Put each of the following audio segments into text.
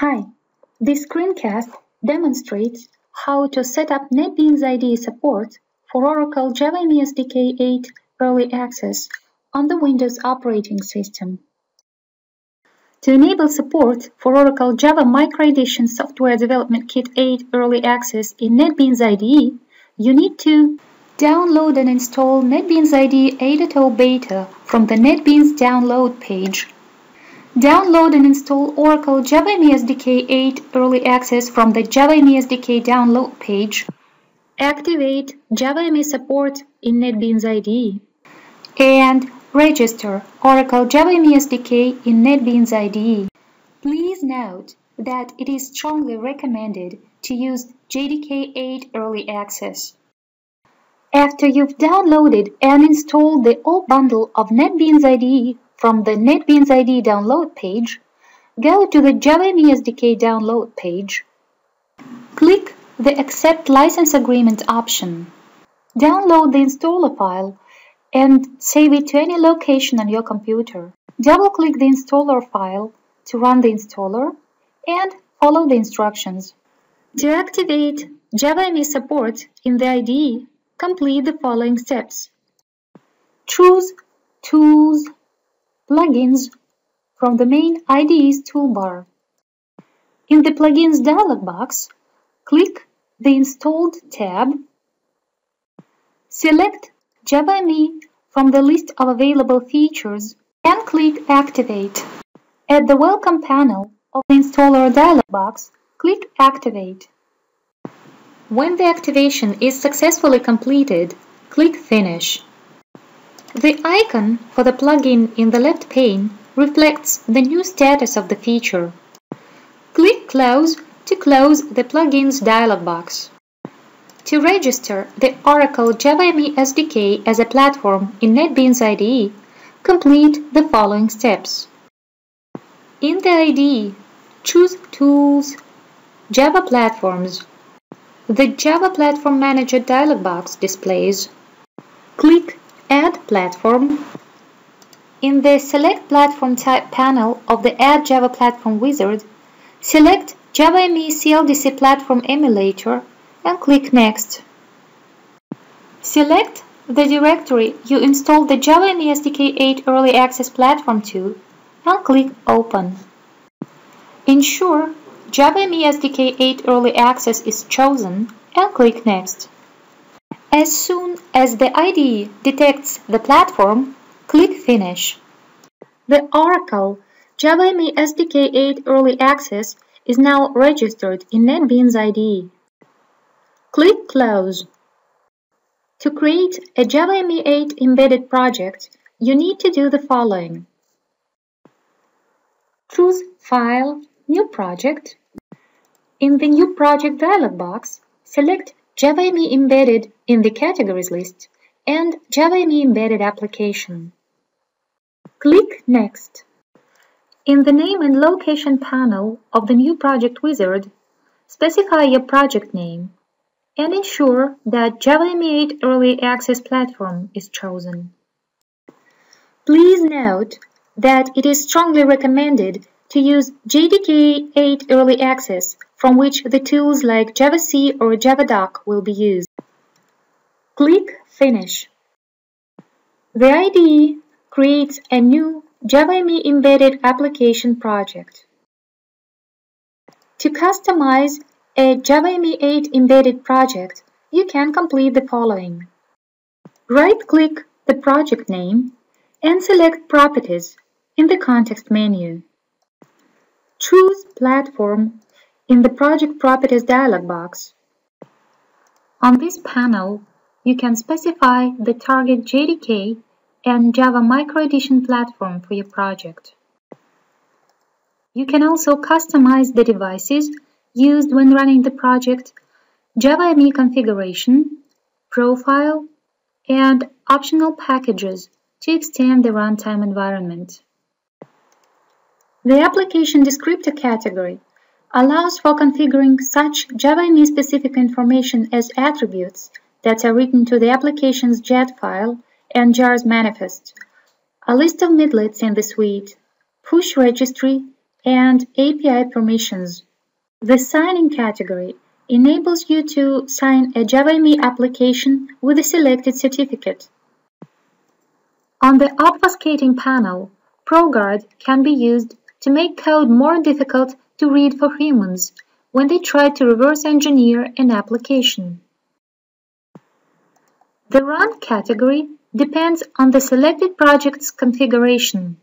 Hi, this screencast demonstrates how to set up NetBeans IDE support for Oracle JavaME SDK 8 Early Access on the Windows operating system. To enable support for Oracle Java Micro Edition Software Development Kit 8 Early Access in NetBeans IDE, you need to download and install NetBeans IDE 8.0 Beta from the NetBeans download page Download and install Oracle JavaME SDK 8 Early Access from the JavaME SDK download page. Activate JavaME support in NetBeans IDE. And register Oracle JavaME SDK in NetBeans IDE. Please note that it is strongly recommended to use JDK 8 Early Access. After you've downloaded and installed the all bundle of NetBeans IDE from the NetBeans IDE download page, go to the JavaME SDK download page. Click the Accept License Agreement option. Download the installer file and save it to any location on your computer. Double-click the installer file to run the installer and follow the instructions. To activate JavaME support in the IDE, complete the following steps. Choose Tools Plugins from the main IDE's toolbar. In the Plugins dialog box, click the Installed tab. Select JavaME from the list of available features and click Activate. At the Welcome panel of the Installer dialog box, click Activate. When the activation is successfully completed, click Finish. The icon for the plugin in the left pane reflects the new status of the feature. Click Close to close the Plugins dialog box. To register the Oracle JavaME SDK as a platform in NetBeans IDE, complete the following steps. In the IDE, choose Tools, Java Platforms. The Java Platform Manager dialog box displays. Click Platform. In the Select Platform type panel of the Add Java Platform wizard, select Java ME CLDC Platform Emulator and click Next. Select the directory you installed the Java ME SDK 8 Early Access Platform to and click Open. Ensure Java ME SDK 8 Early Access is chosen and click Next. As soon as the IDE detects the platform, click Finish. The Oracle JavaME SDK 8 Early Access is now registered in NetBeans IDE. Click Close. To create a JavaME 8 embedded project, you need to do the following. Choose File, New Project. In the New Project dialog box, select JavaME embedded in the categories list and JavaME embedded application. Click Next. In the name and location panel of the new project wizard, specify your project name and ensure that JavaME 8 Early Access Platform is chosen. Please note that it is strongly recommended to use JDK 8 Early Access from which the tools like JavaC or JavaDoc will be used. Click Finish. The IDE creates a new JavaME embedded application project. To customize a JavaME 8 embedded project, you can complete the following. Right-click the project name and select Properties in the context menu. Choose Platform in the Project Properties dialog box. On this panel, you can specify the target JDK and Java Micro Edition platform for your project. You can also customize the devices used when running the project, Java ME configuration, profile, and optional packages to extend the runtime environment. The application descriptor category allows for configuring such JavaME specific information as attributes that are written to the application's JAD file and JARS manifest, a list of midlets in the suite, push registry, and API permissions. The Signing category enables you to sign a JavaME application with a selected certificate. On the obfuscating panel, ProGuard can be used to make code more difficult to read for humans when they try to reverse engineer an application. The Run category depends on the selected project's configuration.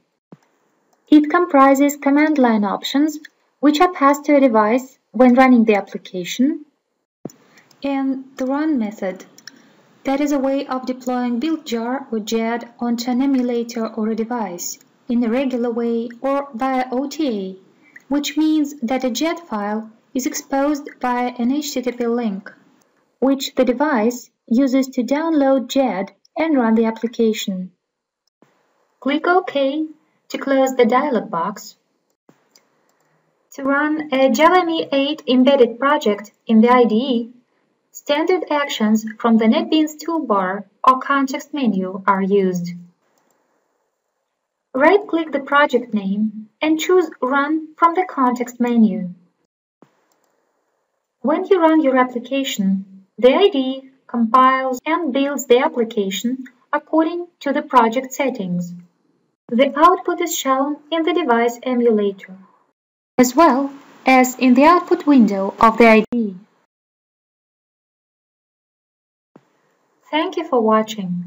It comprises command line options, which are passed to a device when running the application, and the run method. That is a way of deploying BuildJar or JAD onto an emulator or a device in a regular way or via OTA, which means that a JAD file is exposed via an HTTP link, which the device uses to download JAD and run the application. Click OK to close the dialog box. To run a JavaME 8 embedded project in the IDE, standard actions from the NetBeans toolbar or context menu are used. Right-click the project name and choose Run from the context menu. When you run your application, the IDE compiles and builds the application according to the project settings. The output is shown in the device emulator, as well as in the output window of the IDE. Thank you for watching.